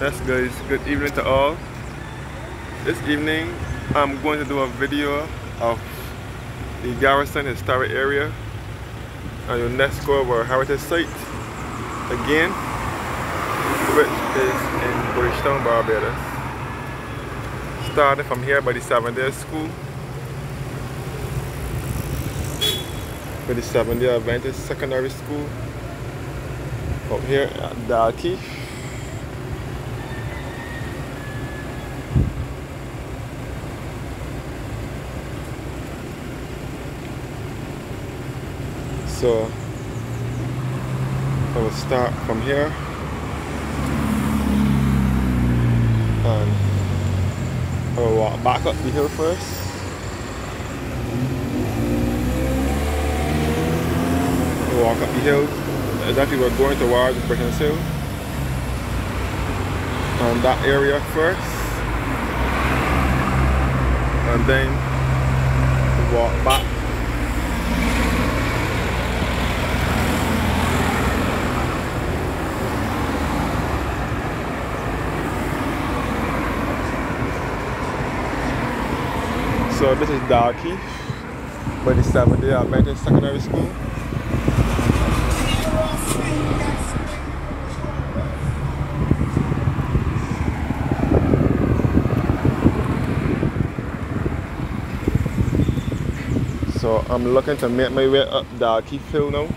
That's good. Good evening to all. This evening, I'm going to do a video of the Garrison Historic Area, a UNESCO World Heritage Site, again, which is in Bridgetown, Barbados. Starting from here by the Seventh Day School, by the Seventh Day Adventist Secondary School, up here at Dalkeith. So I will start from here and I will walk back up the hill first. We'll walk up the hill. Exactly we're going towards Brittons Hill. And that area first. And then walk back So this is Dalkeith, uh, by the Seventh Day Adventist Secondary School. So I'm looking to make my way up Dalkeith Hill now.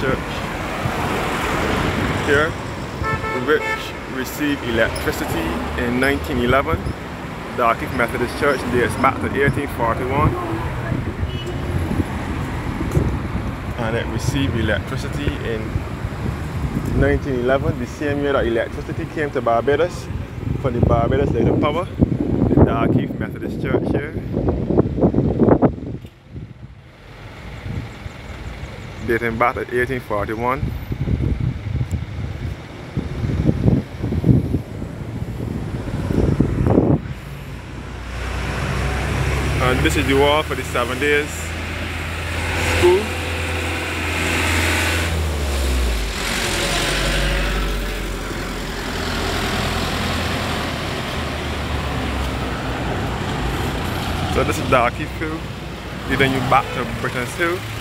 Church here, which received electricity in 1911. The Dalkeith Methodist Church dates back to 1841. And it received electricity in 1911, the same year that electricity came to Barbados for the Barbados Light Power, the Dalkeith Methodist Church here. dating back to 1841. And this is the wall for the seven days school. So this is Dalkeith Hill, leading you back to Brittons Hill.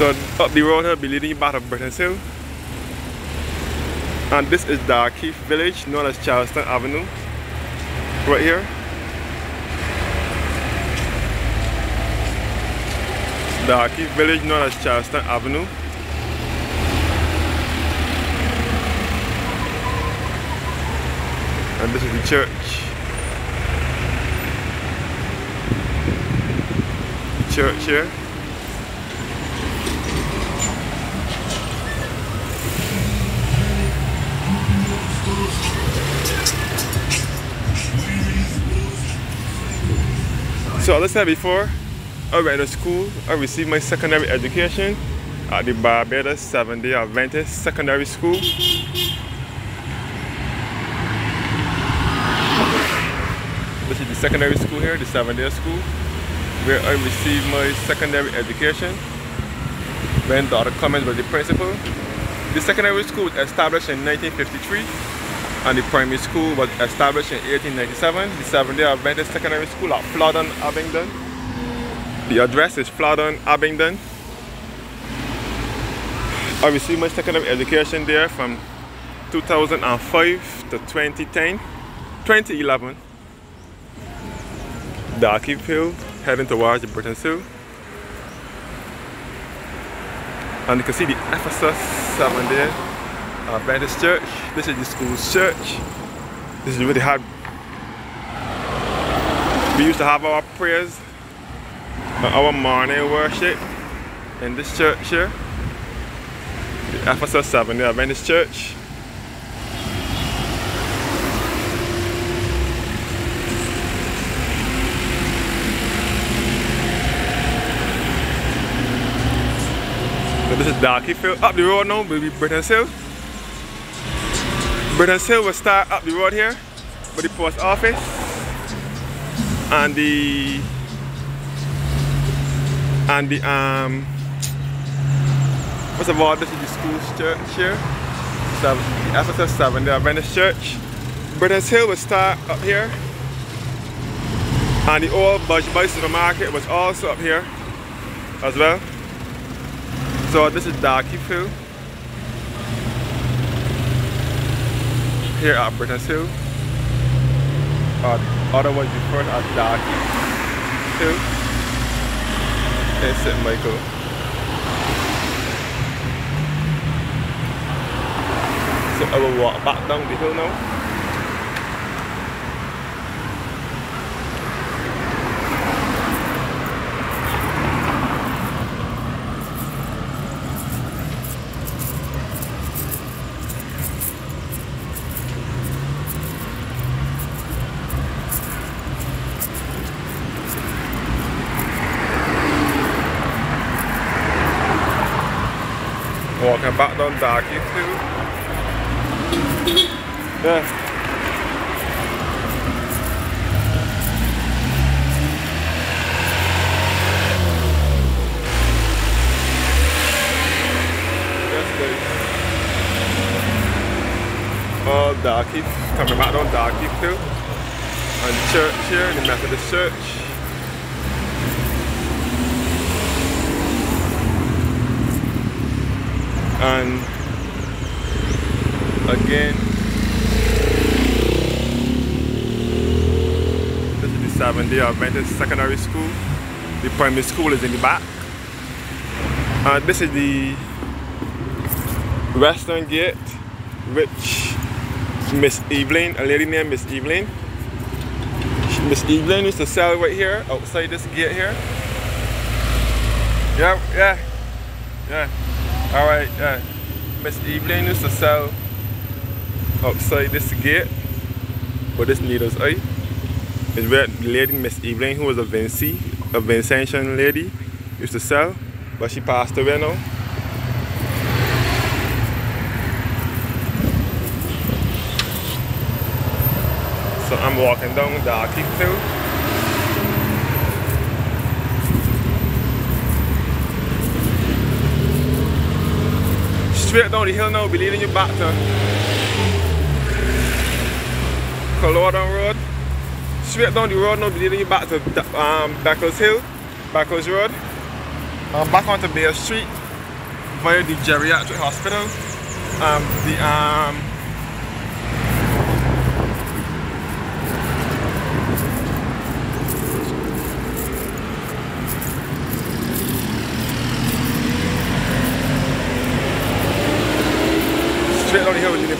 So up the road here, be leading back to Brittons Hill. And this is Dalkeith Village, known as Charleston Avenue. Right here. Dalkeith Village, known as Charleston Avenue. And this is the church. The church here. So as I said before, I went to school, I received my secondary education at the Barbados Seventh Day Adventist Secondary School. This is the secondary school here, the Seventh Day School, where I received my secondary education when Dr. comments was the principal. The secondary school was established in 1953 and the primary school was established in 1897. The Seventh-day Adventist Secondary School at Flodden, Abingdon. The address is Flodden, Abingdon. I received my secondary education there from 2005 to 2010, 2011. Dalkeith Hill, heading towards Brittons Hill. And you can see the Ephesus 7 there. Uh, Baptist Church. This is the school's church. This is where they had. We used to have our prayers, uh, our morning worship in this church here. The Ephesus 7 there, Baptist Church. So this is Darky Field. Up the road now, baby Brittons Hill. Hill will start up the road here with the post office and the and the um first of all this is the school's church here. So the Ephesus 7, the Adventist Church. Brittons Hill was start up here. And the old Budge Boy supermarket was also up here as well. So this is Darky Field. Here at Brittons Hill. Uh, otherwise referred as Darky Hill. In St. Michael. So I will walk back down the hill now. Back down Darky too. Yeah. All oh, Darky, coming back on Darky too. And church here, the Methodist church. And again this is the seventh day Adventist Secondary School. The primary school is in the back. And this is the western gate which Miss Evelyn, a lady named Miss Evelyn. Miss Evelyn used to sell right here outside this gate here. Yeah yeah yeah all right, uh, Miss Evelyn used to sell outside this gate, but this needles eye is where the lady Miss Evelyn, who was a Vinci, a Vincentian lady, used to sell, but she passed away now. So I'm walking down Darky Field. Straight down the hill now, be leading you back to Culloden Road. Straight down the road now, be leading you back to um, Beckles Hill, Beckles Road. Um, back onto Bay Street via the geriatric hospital. Um, the um, straight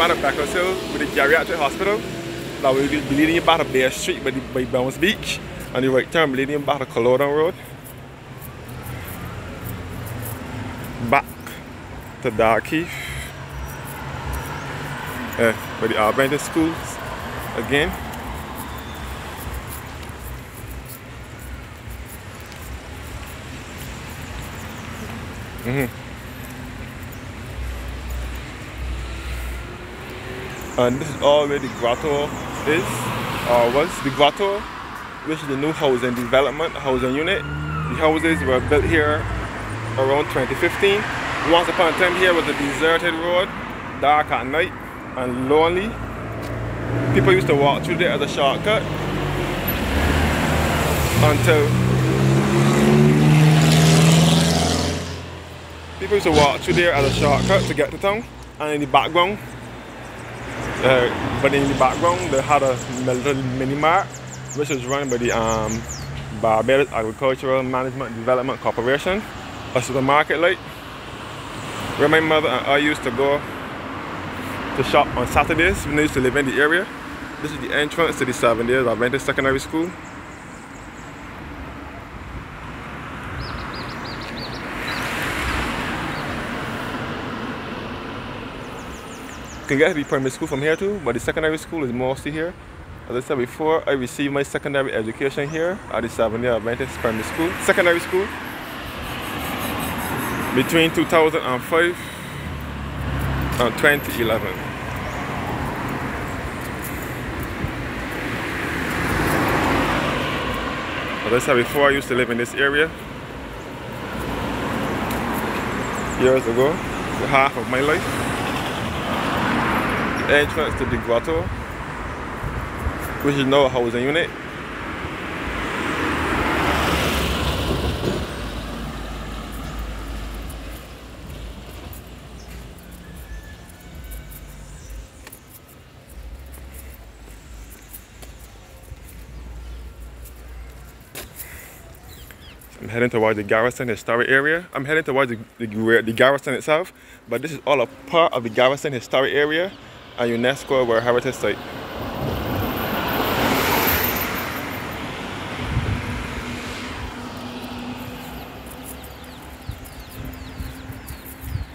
down the hill, we're leading back up Beckles Hill with the geriatric hospital. Now we'll be leading you back to Bay Street by, the, by Brown's Beach. And the right turn, leading you back to Culloden Road. Back to Darky. Uh, by the Adventist schools again. Mm-hmm. And this is all where the grotto is. Uh, or was the grotto which is the new housing development housing unit the houses were built here around 2015 once upon a time here was a deserted road dark at night and lonely. People used to walk through there as a shortcut until people used to walk through there as a shortcut to get to town. And in the background uh, but in the background, they had a little mini mart, which was run by the um, Barbados Agricultural Management Development Corporation, a supermarket like. Where my mother and I used to go to shop on Saturdays when I used to live in the area. This is the entrance to the Seven Years Adventist Secondary School. Can get the primary school from here too, but the secondary school is mostly here. As I said before, I received my secondary education here at the Seven Year Adventist Primary School, secondary school, between 2005 and 2011. As I said before, I used to live in this area years ago, half of my life. Entrance to the grotto, which is now a housing unit. I'm heading towards the Garrison Historic Area. I'm heading towards the, the, the, Garrison itself, but this is all a part of the Garrison Historic Area and UNESCO World Heritage Site.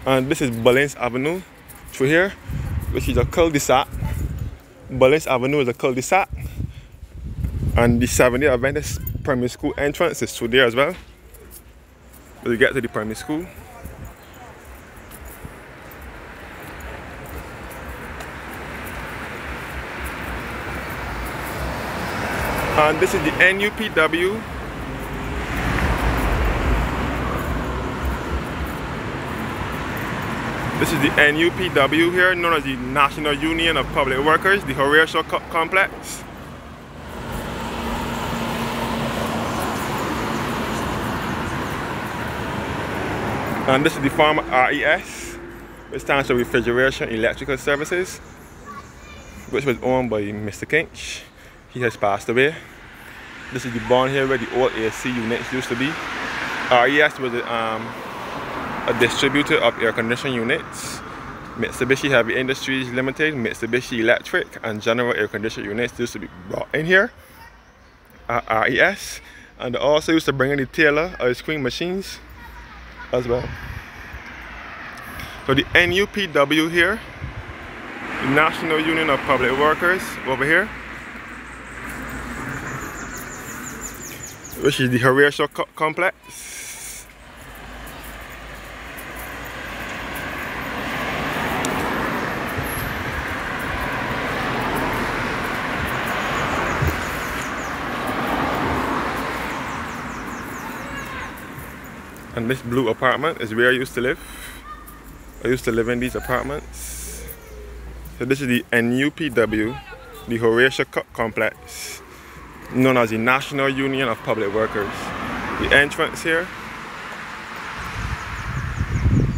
And this is Bullins Avenue through here, which is a cul-de-sac. Bullins Avenue is a cul-de-sac. And the 70 Adventist primary school entrance is through there as well. When you get to the primary school. And this is the NUPW This is the NUPW here, known as the National Union of Public Workers, the Horatio Complex. And this is the former RES, which stands for Refrigeration Electrical Services, which was owned by Mr. Kinch. He has passed away. This is the barn here where the old AC units used to be. RES was a, um, a distributor of air conditioning units. Mitsubishi Heavy Industries Limited, Mitsubishi Electric, and General Air Conditioning units used to be brought in here at RES. And also used to bring in the Taylor ice cream machines as well. So the NUPW here, the National Union of Public Workers over here, which is the Horatio Co Complex. And this blue apartment is where I used to live. I used to live in these apartments. So this is the NUPW, the Horatio Complex, known as the National Union of Public Workers. The entrance here,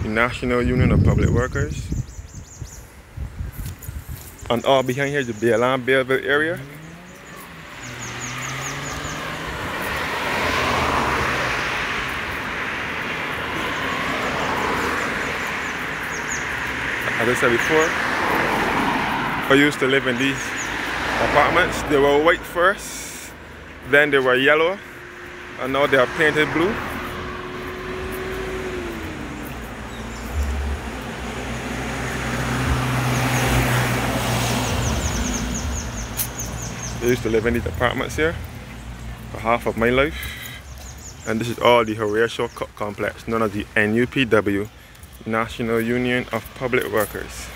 the National Union of Public Workers. And all behind here is the Bayland Belleville area. as I said before, I used to live in these apartments. They were white first, then they were yellow, and now they are painted blue. I used to live in these apartments here for half of my life. And this is all the Horatio complex, known as the NUPW. National Union of Public Workers.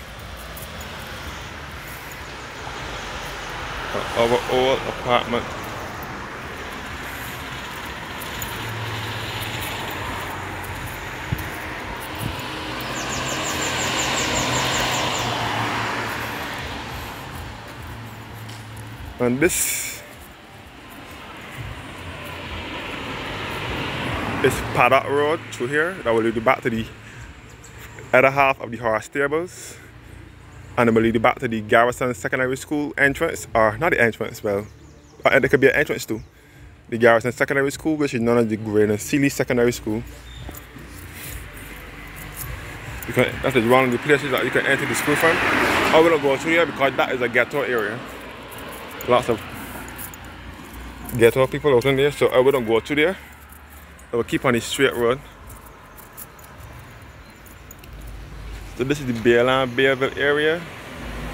Our old apartment. And this is Paddock Road through here that will lead you back to the other half of the horse stables and I will lead you back to the Garrison Secondary School entrance, or not the entrance, well, uh, there could be an entrance too. The Garrison Secondary School, which is known as the Graydon Sealy Secondary School. Can, that's one of the places that you can enter the school from. I will not go through here because that is a ghetto area. Lots of ghetto people out in there, so I wouldn't go to there. I will keep on the straight road. So this is the Bayland Bayville area.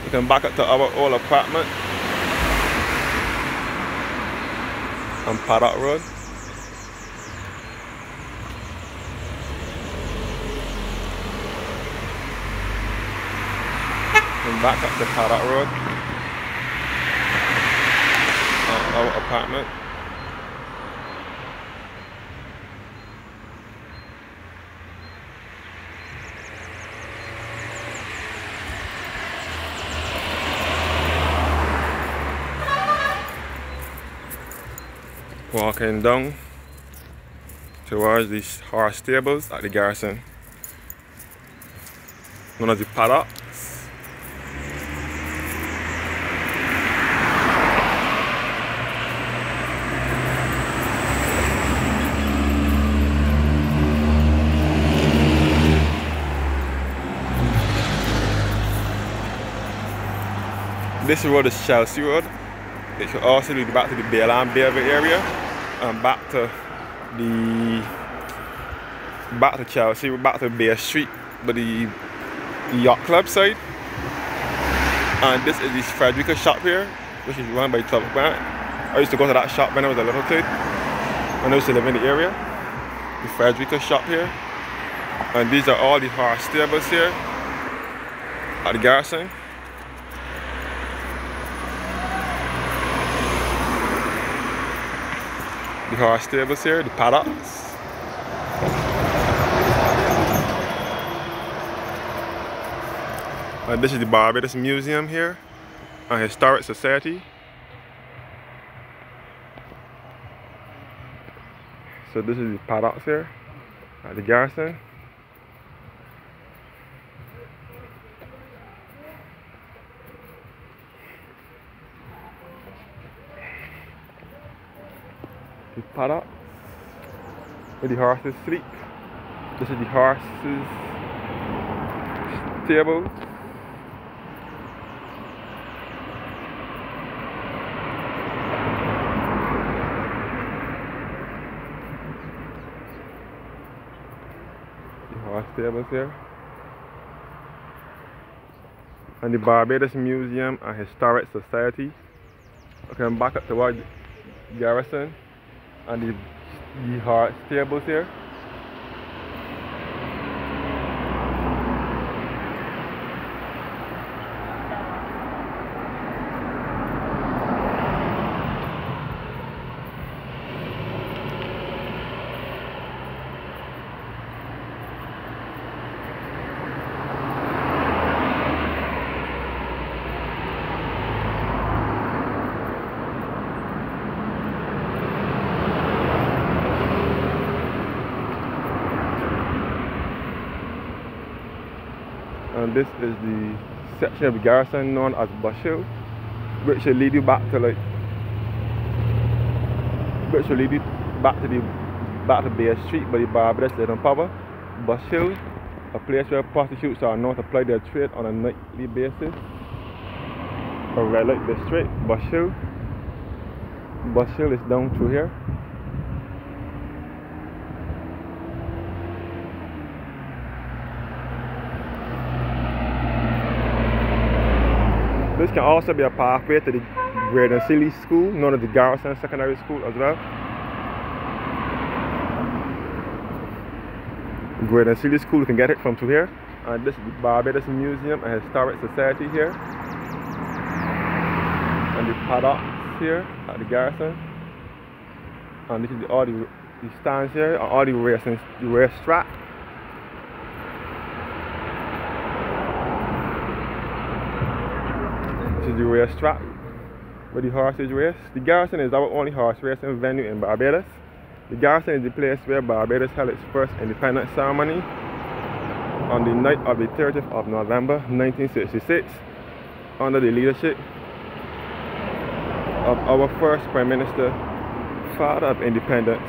We can back up to our old apartment on Paddock Road. And back up to Paddock Road. Our apartment. walking down towards these horse stables at the garrison. One of the paddocks. This road is Chelsea Road. It should also lead back to the Bayland Bayville area and back to the back to Chelsea, back to Bay Street, but the yacht club side. And this is the Frederica shop here, which is run by Club Grant. I used to go to that shop when I was a little kid. When I used to live in the area. The Frederica shop here. And these are all the horse stables here at the garrison. The horse stables here, the paddocks. And uh, this is the Barbados Museum here, a historic society. So this is the paddocks here at the garrison. the paddock where the horses sleep. This is the horses stable. The horse stables here. And the Barbados Museum and Historic Society. Okay, I'm back up to what Garrison and the, the horse stables here. And this is the section of garrison known as Bush which will lead you back to like which will lead you back to the back to Bay Street by the Barbados Light Power. Bush a place where prostitutes are known to apply their trade on a nightly basis. A red light district, Bush Hill. is down through here. This can also be a pathway to the Graydon Sealy School, known as the Garrison Secondary School as well. Graydon Sealy School, you can get it from through here. And this is the Barbados Museum and Historic Society here. And the paddocks here at the Garrison. And this is the, all the, the stands here, all the racing, the race track. The racetrack where the horses race. The Garrison is our only horse racing venue in Barbados. The Garrison is the place where Barbados held its first independence ceremony on the night of the 30th of November 1966 under the leadership of our first Prime Minister, father of independence,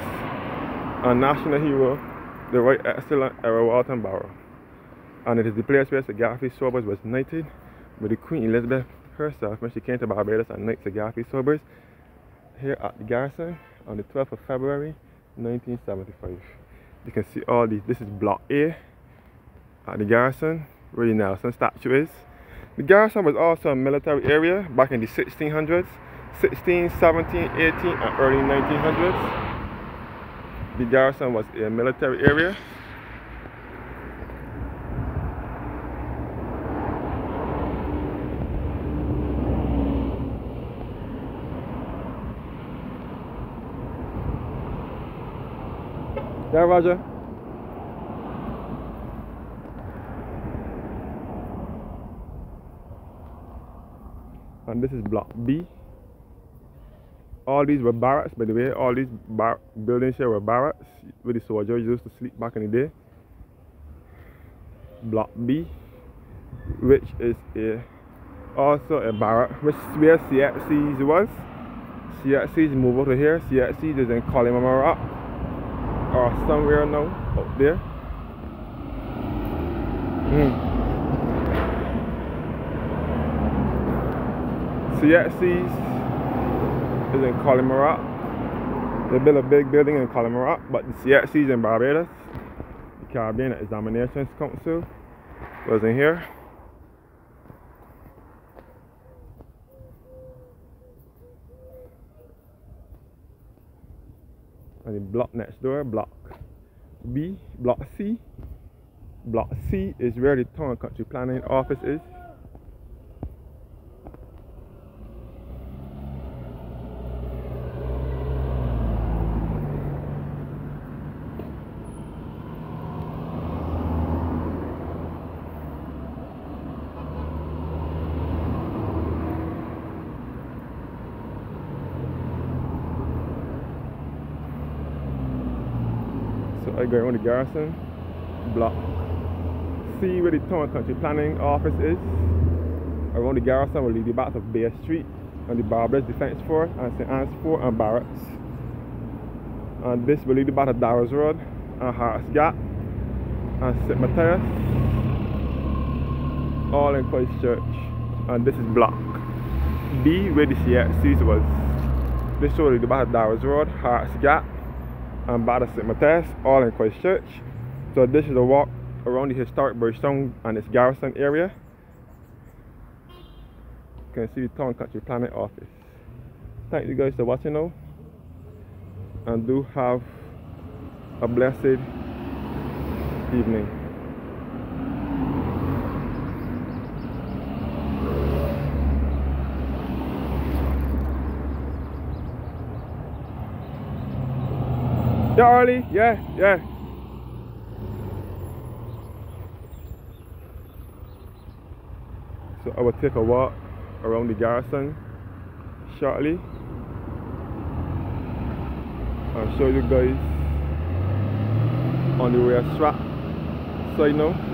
and national hero, the Right Excellent Errol Walton Barrow. And it is the place where Sir Garfield Sobers was knighted with the Queen Elizabeth herself when she came to Barbados and knight Garfield Sobers here at the garrison on the 12th of February 1975. You can see all these. This is Block A at the garrison where the Nelson statue is. The garrison was also a military area back in the 1600s, 16, 17, 18, and early 1900s. The garrison was a military area. Yeah, Roger. And this is block B. All these were barracks, by the way. All these buildings here were barracks where the soldiers used to sleep back in the day. Block B, which is a also a barrack, which is where CXCs was. CXCs move over here. CXCs is in Colimamara or somewhere now up there. Mm. CXC's is in Colimarac. They built a big building in Colimarac, but the CXC's in Barbados. The Caribbean Examinations Council was in here. And the block next door, block B, block C. Block C is where the town country planning office is. I go around the garrison block. See where the town country planning office is. Around the garrison will lead you back to Bay Street and the Barbados Defence Force and St. Anne's Fort and Barracks. And this will lead you back to Darrows Road and Harris Gap and St. Matthias. All in Christchurch. And this is block B where the CXCs was. This will lead you back to Darrows Road, Harris Gap and Bada St. Matthias, all in Christchurch. So this is a walk around the historic Bridgetown and its garrison area. You can see the Town Country Planning Office. Thank you guys for watching now. And do have a blessed evening. Charlie, yeah, yeah. So I will take a walk around the garrison shortly. I'll show you guys on the way strap so you now.